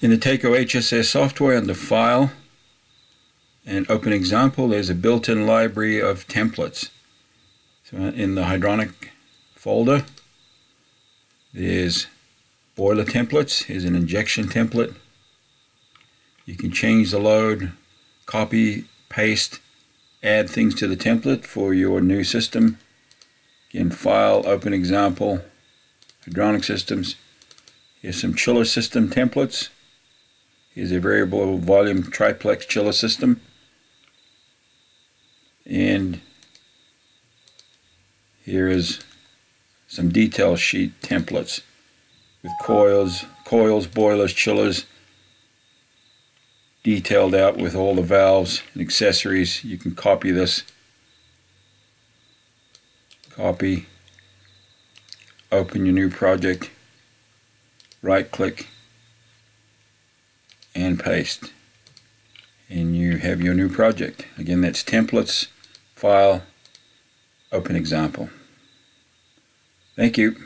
In the Taco HSS software under File and Open Example, there's a built-in library of templates. So uh, in the hydronic folder, there's boiler templates. Here's an injection template. You can change the load, copy, paste, add things to the template for your new system. Again, File, Open Example, Hydronic Systems. Here's some chiller system templates. Here's a variable volume triplex chiller system. And here is some detail sheet templates with coils, coils, boilers, chillers, detailed out with all the valves and accessories. You can copy this. Copy. Open your new project. Right click and paste. And you have your new project. Again, that's templates, file, open example. Thank you.